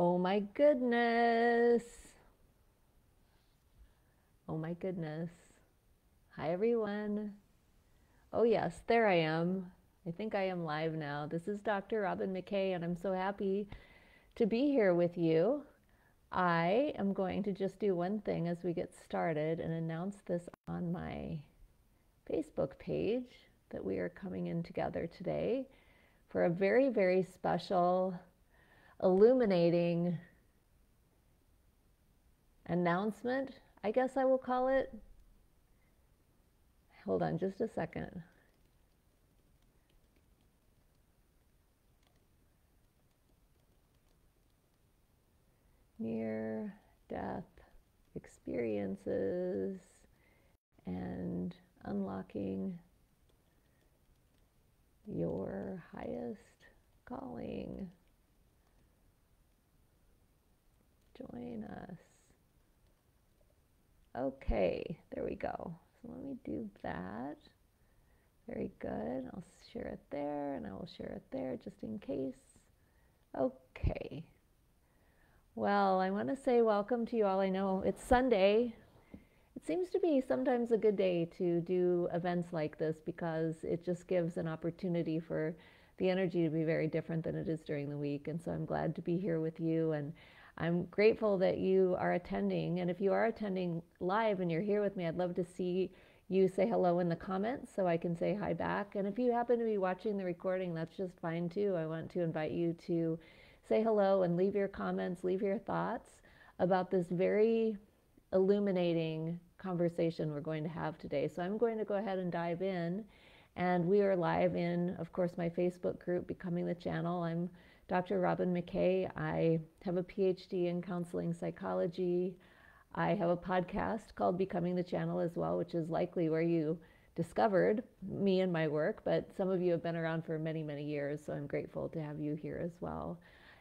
Oh my goodness. Oh my goodness. Hi, everyone. Oh, yes, there I am. I think I am live now. This is Dr. Robyn McKay, and I'm so happy to be here with you. I am going to just do one thing as we get started and announce this on my Facebook page that we are coming in together today for a very, very special illuminating announcement, I guess I will call it. Hold on just a second. Near death experiences and unlocking your highest calling. Join us. Okay, there we go. So let me do that. Very good. I'll share it there and I will share it there just in case. Okay. Well, I want to say welcome to you all. I know it's Sunday. It seems to be sometimes a good day to do events like this because it just gives an opportunity for the energy to be very different than it is during the week. And so I'm glad to be here with you. And I'm grateful that you are attending. And if you are attending live and you're here with me, I'd love to see you say hello in the comments so I can say hi back. And if you happen to be watching the recording, that's just fine too. I want to invite you to say hello and leave your comments, leave your thoughts about this very illuminating conversation we're going to have today. So I'm going to go ahead and dive in. And we are live in, of course, my Facebook group, Becoming the Channel. I'm Dr. Robyn McKay. I have a PhD in counseling psychology. I have a podcast called Becoming the Channel as well, which is likely where you discovered me and my work, but some of you have been around for many, many years, so I'm grateful to have you here as well.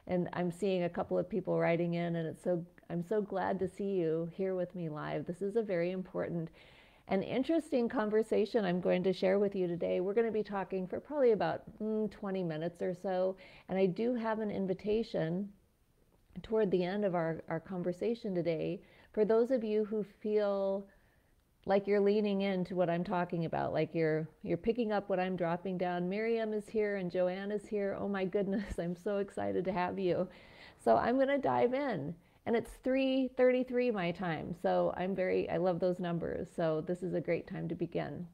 And I'm seeing a couple of people writing in, and it's so I'm so glad to see you here with me live. This is a very important an interesting conversation I'm going to share with you today. We're going to be talking for probably about mm, 20 minutes or so, and I do have an invitation toward the end of our, our conversation today for those of you who feel like you're leaning into what I'm talking about, like you're you're picking up what I'm dropping down. Miriam is here and Joanne is here. Oh my goodness, I'm so excited to have you. So I'm going to dive in and it's 3:33 my time. So I'm very I love those numbers. So this is a great time to begin.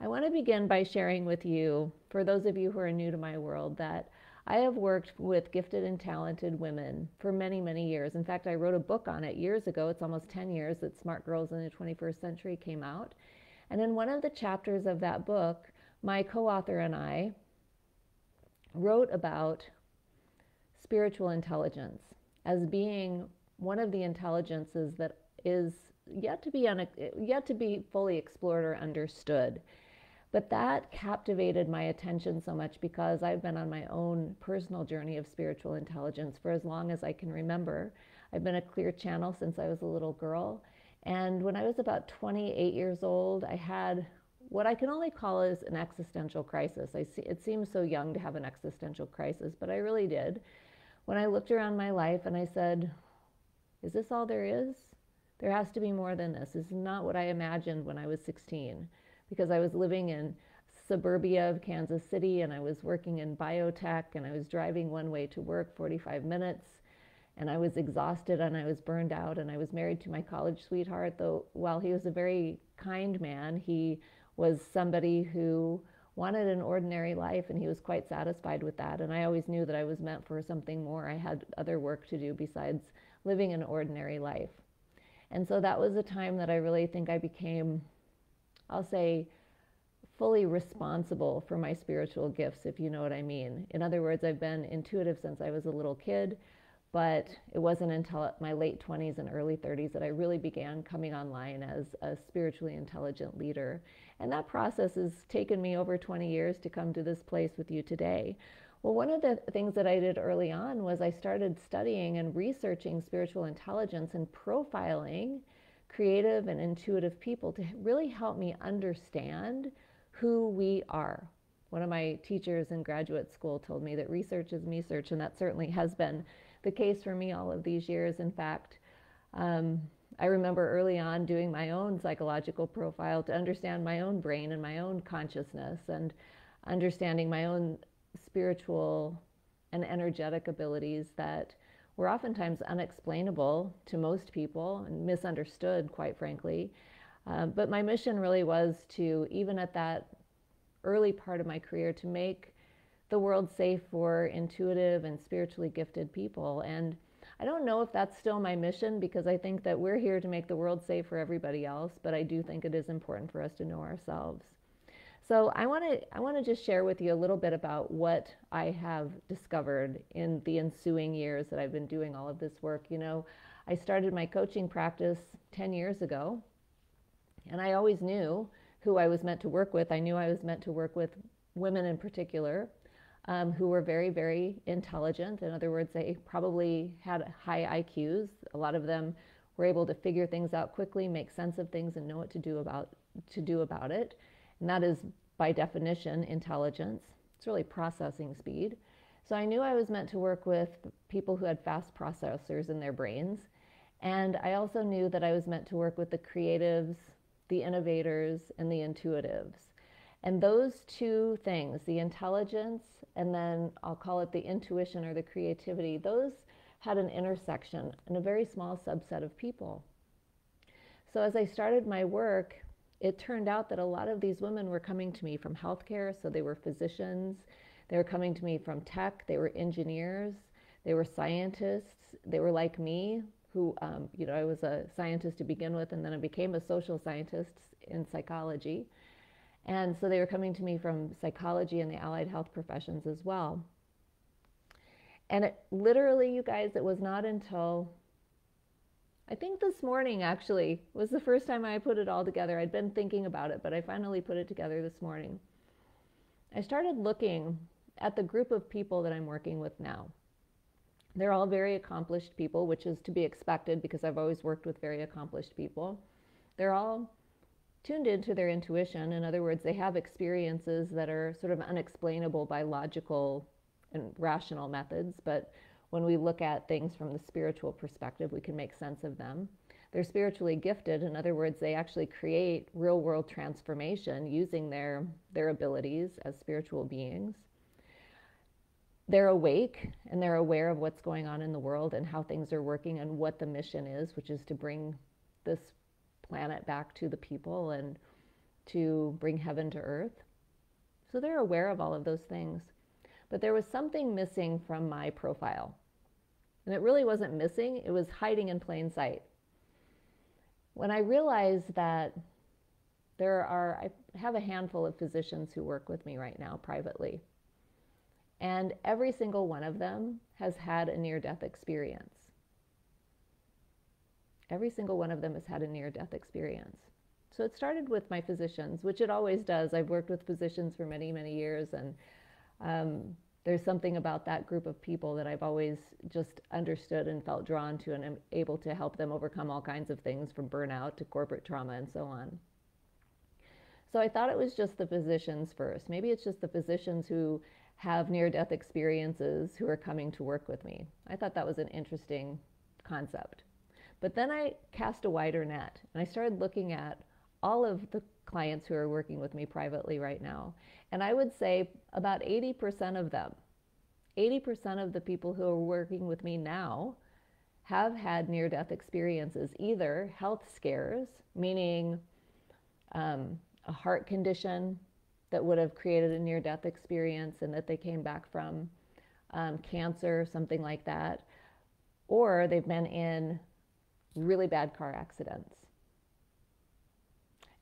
I want to begin by sharing with you for those of you who are new to my world that I have worked with gifted and talented women for many, many years. In fact, I wrote a book on it years ago. It's almost 10 years that Smart Girls in the 21st Century came out. And in one of the chapters of that book, my co author and I wrote about spiritual intelligence as being one of the intelligences that is yet to be un- yet to be fully explored or understood. But that captivated my attention so much because I've been on my own personal journey of spiritual intelligence for as long as I can remember. I've been a clear channel since I was a little girl. And when I was about 28 years old, I had what I can only call as an existential crisis. I see, it seems so young to have an existential crisis, but I really did when I looked around my life and I said, Is this all there is? There has to be more than this. This is not what I imagined when I was 16 because I was living in suburbia of Kansas City and I was working in biotech and I was driving one way to work 45 minutes and I was exhausted and I was burned out and I was married to my college sweetheart though while he was a very kind man he was somebody who wanted an ordinary life and he was quite satisfied with that. And i always knew that i was meant for something more. I had other work to do besides living an ordinary life. And so that was a time that i really think i became i'll say fully responsible for my spiritual gifts if you know what i mean. In other words i've been intuitive since i was a little kid but it wasn't until my late 20s and early 30s that I really began coming online as a spiritually intelligent leader. And that process has taken me over 20 years to come to this place with you today. Well, one of the things that I did early on was I started studying and researching spiritual intelligence and profiling creative and intuitive people to really help me understand who we are. One of my teachers in graduate school told me that research is me search, and that certainly has been the case for me all of these years. In fact, um, I remember early on doing my own psychological profile to understand my own brain and my own consciousness and understanding my own spiritual and energetic abilities that were oftentimes unexplainable to most people and misunderstood, quite frankly. Uh, but my mission really was to, even at that early part of my career, to make the world safe for intuitive and spiritually gifted people. And I don't know if that's still my mission because I think that we're here to make the world safe for everybody else, but I do think it is important for us to know ourselves. So I want to I want to just share with you a little bit about what I have discovered in the ensuing years that I've been doing all of this work. You know, I started my coaching practice 10 years ago, and I always knew who I was meant to work with. I knew I was meant to work with women in particular um, who were very, very intelligent. In other words, they probably had high IQs. A lot of them were able to figure things out quickly, make sense of things, and know what to do about to do about it. And that is, by definition, intelligence. It's really processing speed. So I knew I was meant to work with people who had fast processors in their brains. And I also knew that I was meant to work with the creatives, the innovators, and the intuitives. And those two things, the intelligence and then I'll call it the intuition or the creativity, those had an intersection in a very small subset of people. So as I started my work, it turned out that a lot of these women were coming to me from healthcare, so they were physicians, they were coming to me from tech, they were engineers, they were scientists, they were like me, who, um, you know, I was a scientist to begin with, and then I became a social scientist in psychology. And so they were coming to me from psychology and the allied health professions as well. And it literally, you guys, it was not until I think this morning actually was the first time I put it all together. I'd been thinking about it, but I finally put it together this morning. I started looking at the group of people that I'm working with now. They're all very accomplished people, which is to be expected because I've always worked with very accomplished people. They're all tuned into their intuition. In other words, they have experiences that are sort of unexplainable by logical and rational methods, but when we look at things from the spiritual perspective, we can make sense of them. They're spiritually gifted. In other words, they actually create real world transformation using their, their abilities as spiritual beings. They're awake and they're aware of what's going on in the world and how things are working and what the mission is, which is to bring this planet back to the people and to bring heaven to earth. So they're aware of all of those things. But there was something missing from my profile. And it really wasn't missing, it was hiding in plain sight. When I realized that there are, I have a handful of physicians who work with me right now privately. And every single one of them has had a near death experience. Every single one of them has had a near death experience. So it started with my physicians, which it always does. I've worked with physicians for many, many years, and um, there's something about that group of people that I've always just understood and felt drawn to, and am able to help them overcome all kinds of things from burnout to corporate trauma and so on. So I thought it was just the physicians first. Maybe it's just the physicians who have near death experiences who are coming to work with me. I thought that was an interesting concept. But then I cast a wider net and I started looking at all of the clients who are working with me privately right now. And I would say about 80% of them, 80% of the people who are working with me now have had near death experiences, either health scares, meaning um, a heart condition that would have created a near death experience and that they came back from, um, cancer, something like that, or they've been in really bad car accidents.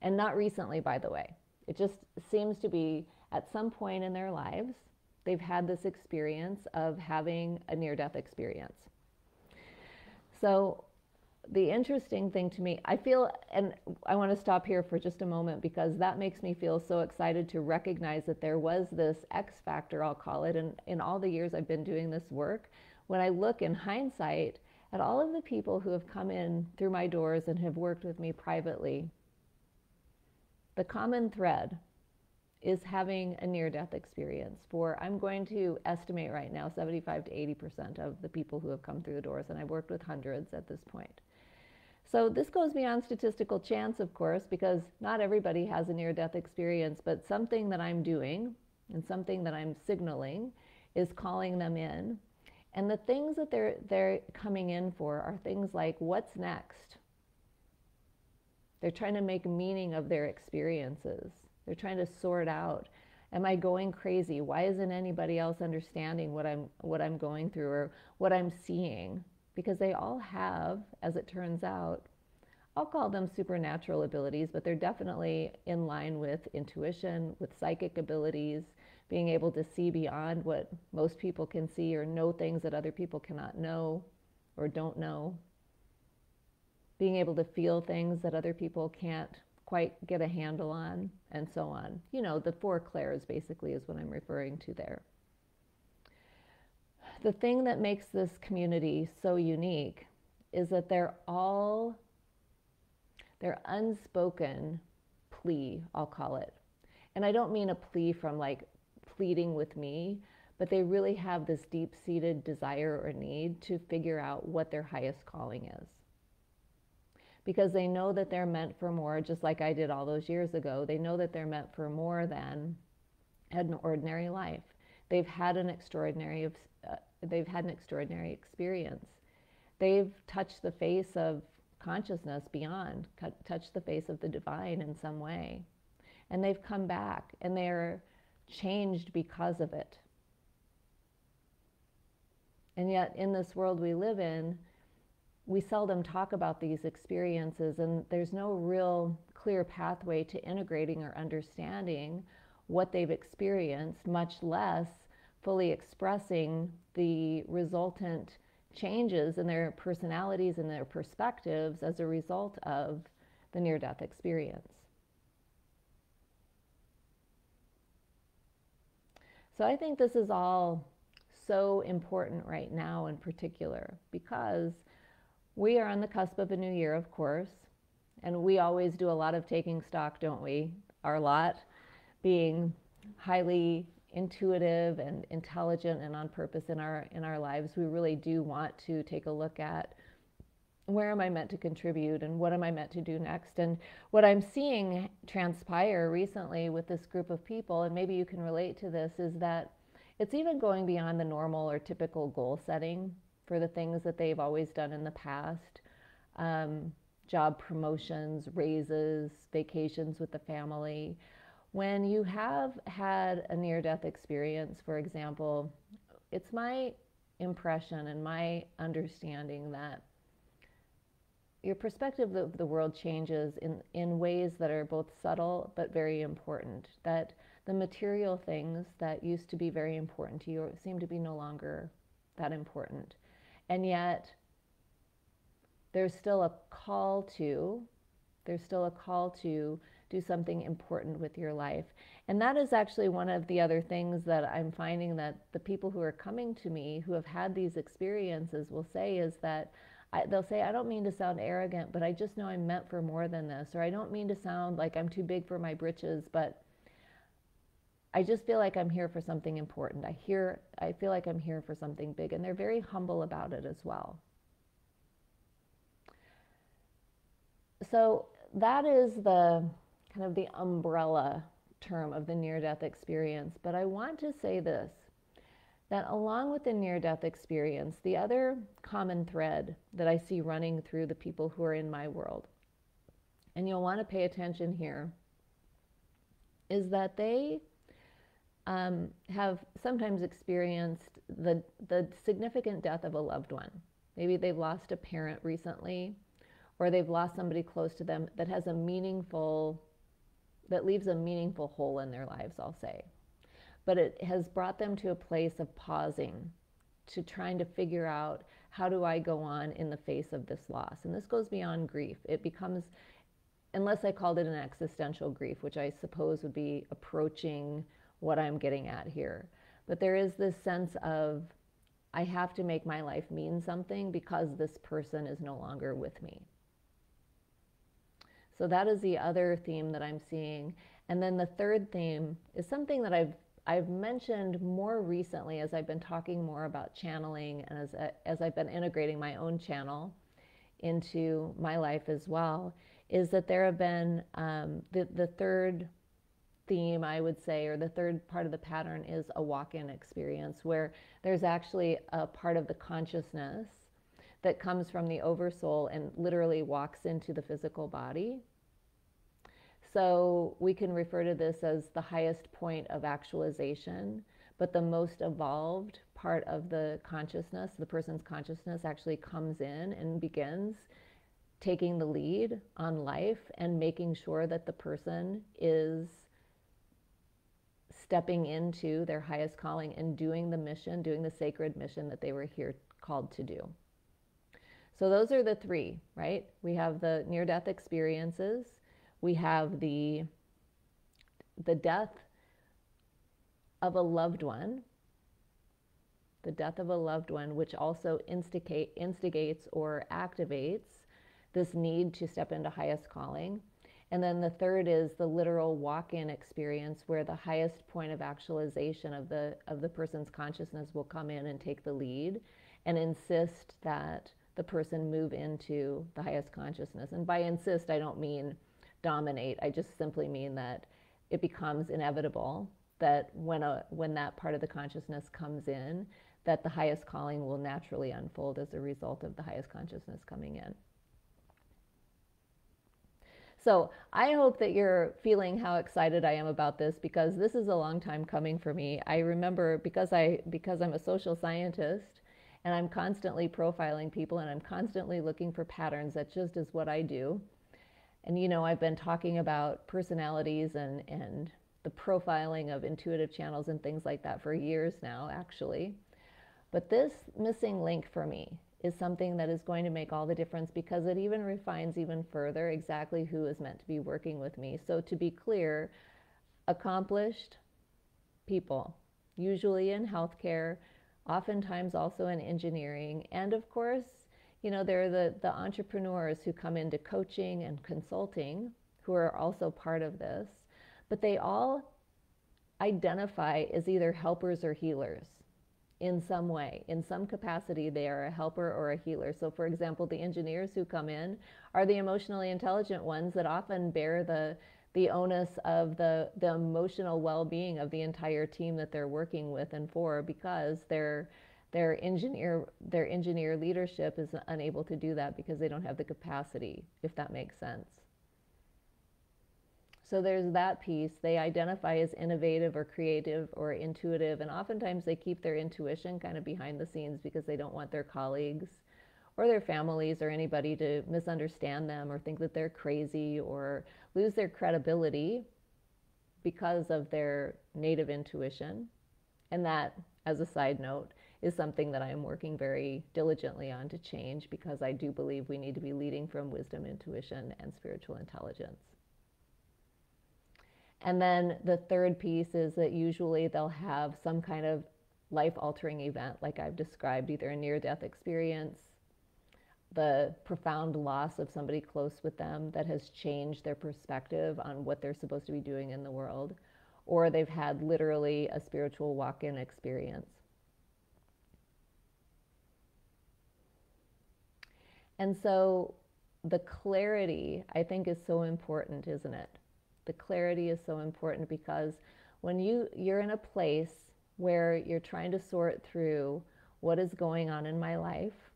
And not recently, by the way. It just seems to be at some point in their lives, they've had this experience of having a near death experience. So, the interesting thing to me, I feel, and I want to stop here for just a moment because that makes me feel so excited to recognize that there was this X factor, I'll call it, and in all the years I've been doing this work, when I look in hindsight at all of the people who have come in through my doors and have worked with me privately, the common thread is having a near death experience for, I'm going to estimate right now, 75 to 80% of the people who have come through the doors. And I've worked with hundreds at this point. So this goes beyond statistical chance, of course, because not everybody has a near death experience, but something that I'm doing and something that I'm signaling is calling them in. And the things that they're, they're coming in for are things like what's next? They're trying to make meaning of their experiences. They're trying to sort out am I going crazy? Why isn't anybody else understanding what I'm what I'm going through or what I'm seeing? Because they all have, as it turns out, I'll call them supernatural abilities, but they're definitely in line with intuition, with psychic abilities, being able to see beyond what most people can see or know things that other people cannot know or don't know being able to feel things that other people can't quite get a handle on, and so on. You know, the four clairs basically is what I'm referring to there. The thing that makes this community so unique is that they're all, their unspoken plea, I'll call it. And I don't mean a plea from like pleading with me, but they really have this deep seated desire or need to figure out what their highest calling is because they know that they're meant for more, just like I did all those years ago. They know that they're meant for more than an ordinary life. They've had an extraordinary, uh, they've had an extraordinary experience. They've touched the face of consciousness beyond, touched the face of the divine in some way. And they've come back and they're changed because of it. And yet, in this world we live in, we seldom talk about these experiences, and there's no real clear pathway to integrating or understanding what they've experienced, much less fully expressing the resultant changes in their personalities and their perspectives as a result of the near death experience. So I think this is all so important right now in particular because we are on the cusp of a new year, of course, and we always do a lot of taking stock, don't we? Our lot being highly intuitive and intelligent and on purpose in our in our lives, we really do want to take a look at where am I meant to contribute and what am I meant to do next? And what I'm seeing transpire recently with this group of people, and maybe you can relate to this, is that it's even going beyond the normal or typical goal setting for the things that they've always done in the past um, job promotions, raises, vacations with the family. When you have had a near death experience, for example, it's my impression and my understanding that your perspective of the world changes in, in ways that are both subtle but very important. That the material things that used to be very important to you seem to be no longer that important. And yet, there's still a call to, there's still a call to do something important with your life. And that is actually one of the other things that I'm finding that the people who are coming to me who have had these experiences will say is that I, they'll say, I don't mean to sound arrogant, but I just know I'm meant for more than this. Or I don't mean to sound like I'm too big for my britches, but I just feel like I'm here for something important. I hear I feel like I'm here for something big and they're very humble about it as well. So that is the kind of the umbrella term of the near death experience, but I want to say this that along with the near death experience, the other common thread that I see running through the people who are in my world, and you'll want to pay attention here, is that they um, have sometimes experienced the, the significant death of a loved one. Maybe they've lost a parent recently, or they've lost somebody close to them that has a meaningful, that leaves a meaningful hole in their lives, I'll say. But it has brought them to a place of pausing, to trying to figure out how do I go on in the face of this loss. And this goes beyond grief. It becomes, unless I called it an existential grief, which I suppose would be approaching what I'm getting at here. But there is this sense of, I have to make my life mean something because this person is no longer with me. So that is the other theme that I'm seeing. And then the third theme is something that I've I've mentioned more recently as I've been talking more about channeling and as, as I've been integrating my own channel into my life as well, is that there have been um, the, the third theme, I would say, or the third part of the pattern is a walk in experience where there's actually a part of the consciousness that comes from the oversoul and literally walks into the physical body. So we can refer to this as the highest point of actualization, but the most evolved part of the consciousness, the person's consciousness, actually comes in and begins taking the lead on life and making sure that the person is stepping into their highest calling and doing the mission, doing the sacred mission that they were here called to do. So those are the three, right? We have the near death experiences, we have the the death of a loved one, the death of a loved one, which also instigate, instigates or activates this need to step into highest calling. And then the third is the literal walk-in experience where the highest point of actualization of the of the person's consciousness will come in and take the lead and insist that the person move into the highest consciousness. And by insist I don't mean dominate. I just simply mean that it becomes inevitable that when a when that part of the consciousness comes in that the highest calling will naturally unfold as a result of the highest consciousness coming in. So I hope that you're feeling how excited I am about this because this is a long time coming for me. I remember because I because I'm a social scientist and I'm constantly profiling people and I'm constantly looking for patterns. That just is what I do. And you know, I've been talking about personalities and and the profiling of intuitive channels and things like that for years now, actually. But this missing link for me is something that is going to make all the difference because it even refines even further exactly who is meant to be working with me. So, to be clear, accomplished people, usually in healthcare, oftentimes also in engineering, and of course, you know, there are the, the entrepreneurs who come into coaching and consulting who are also part of this, but they all identify as either helpers or healers in some way. In some capacity, they are a helper or a healer. So, for example, the engineers who come in are the emotionally intelligent ones that often bear the the onus of the, the emotional well-being of the entire team that they're working with and for because their their engineer their engineer leadership is unable to do that because they don't have the capacity if that makes sense so there's that piece. They identify as innovative or creative or intuitive, and oftentimes they keep their intuition kind of behind the scenes because they don't want their colleagues or their families or anybody to misunderstand them or think that they're crazy or lose their credibility because of their native intuition. And that, as a side note, is something that I am working very diligently on to change because I do believe we need to be leading from wisdom, intuition, and spiritual intelligence. And then the third piece is that usually they'll have some kind of life altering event, like I've described, either a near death experience, the profound loss of somebody close with them that has changed their perspective on what they're supposed to be doing in the world, or they've had literally a spiritual walk in experience. And so the clarity, I think, is so important, isn't it? the clarity is so important because when you you're in a place where you're trying to sort through what is going on in my life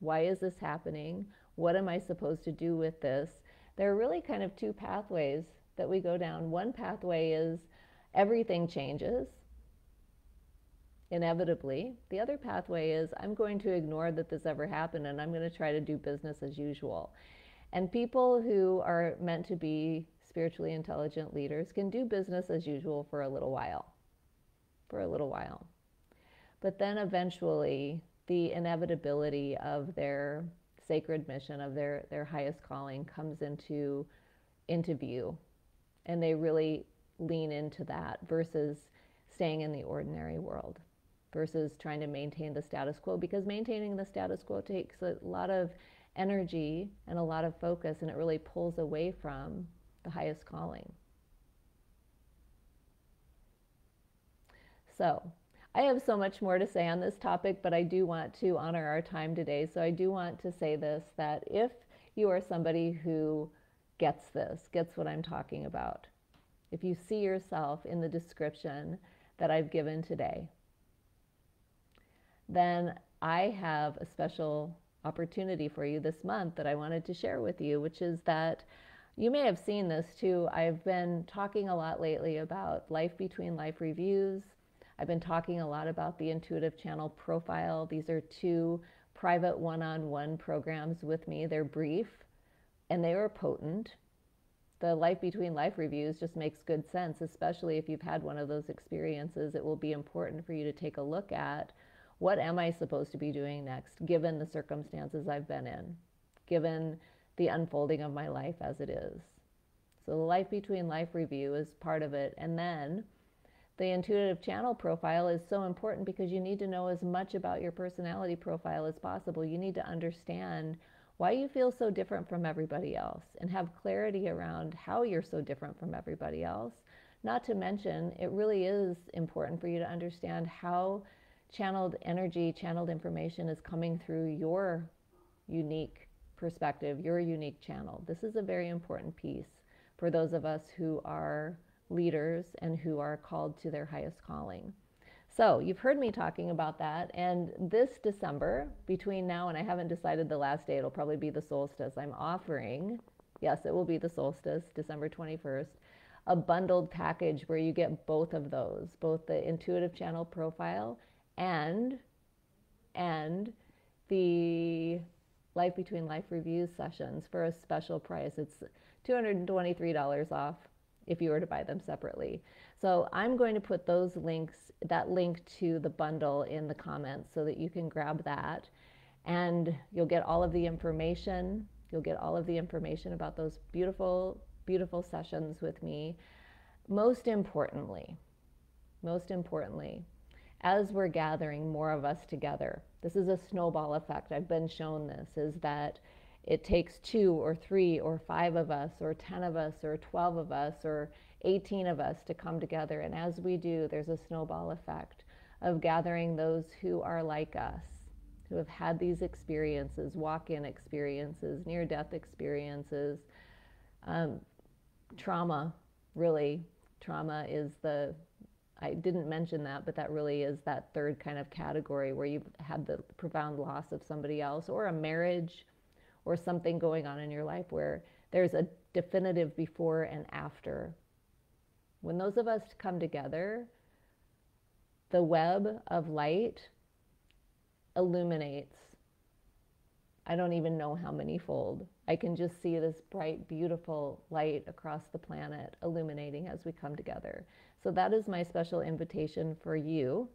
why is this happening what am i supposed to do with this there are really kind of two pathways that we go down one pathway is everything changes inevitably the other pathway is i'm going to ignore that this ever happened and i'm going to try to do business as usual and people who are meant to be spiritually intelligent leaders can do business as usual for a little while. For a little while. But then eventually, the inevitability of their sacred mission, of their, their highest calling, comes into, into view. And they really lean into that versus staying in the ordinary world, versus trying to maintain the status quo because maintaining the status quo takes a lot of energy and a lot of focus and it really pulls away from the highest calling. So, I have so much more to say on this topic, but I do want to honor our time today. So, I do want to say this that if you are somebody who gets this, gets what I'm talking about, if you see yourself in the description that I've given today, then I have a special opportunity for you this month that I wanted to share with you, which is that you may have seen this too. I've been talking a lot lately about life between life reviews. I've been talking a lot about the intuitive channel profile. These are two private one on one programs with me. They're brief and they are potent. The life between life reviews just makes good sense, especially if you've had one of those experiences. It will be important for you to take a look at what am I supposed to be doing next, given the circumstances I've been in, given the unfolding of my life as it is. So, the life between life review is part of it. And then the intuitive channel profile is so important because you need to know as much about your personality profile as possible. You need to understand why you feel so different from everybody else and have clarity around how you're so different from everybody else. Not to mention, it really is important for you to understand how channeled energy, channeled information is coming through your unique perspective, your unique channel. This is a very important piece for those of us who are leaders and who are called to their highest calling. So, you've heard me talking about that. And this December, between now and I haven't decided the last day, it'll probably be the solstice, I'm offering, yes, it will be the solstice, December 21st, a bundled package where you get both of those, both the intuitive channel profile and and the life between life reviews sessions for a special price. It's $223 off if you were to buy them separately. So i'm going to put those links that link to the bundle in the comments so that you can grab that. And you'll get all of the information. You'll get all of the information about those beautiful beautiful sessions with me. Most importantly most importantly as we're gathering more of us together, this is a snowball effect. I've been shown this is that it takes two or three or five of us or 10 of us or 12 of us or 18 of us to come together. And as we do, there's a snowball effect of gathering those who are like us, who have had these experiences, walk in experiences, near death experiences, um, trauma, really. Trauma is the I didn't mention that, but that really is that third kind of category where you've had the profound loss of somebody else or a marriage or something going on in your life where there's a definitive before and after. When those of us come together, the web of light illuminates. I don't even know how many fold. I can just see this bright, beautiful light across the planet illuminating as we come together. So that is my special invitation for you.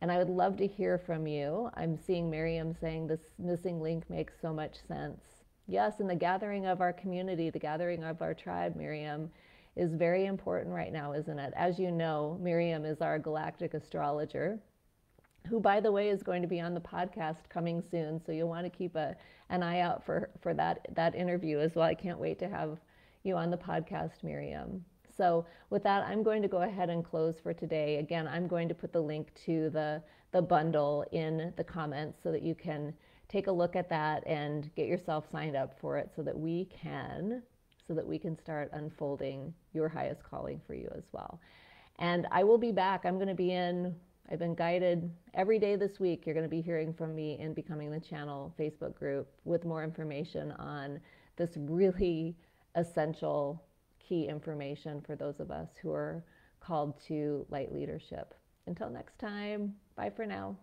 And I would love to hear from you. I'm seeing Miriam saying this missing link makes so much sense. Yes, and the gathering of our community, the gathering of our tribe, Miriam, is very important right now, isn't it? As you know, Miriam is our galactic astrologer, who, by the way, is going to be on the podcast coming soon. So you'll want to keep a, an eye out for, for that, that interview as well. I can't wait to have you on the podcast, Miriam. So with that, I'm going to go ahead and close for today. Again, I'm going to put the link to the, the bundle in the comments so that you can take a look at that and get yourself signed up for it so that we can so that we can start unfolding your highest calling for you as well. And I will be back. I'm going to be in I've been guided every day this week. You're going to be hearing from me in Becoming the Channel Facebook group with more information on this really essential key information for those of us who are called to light leadership. Until next time, bye for now.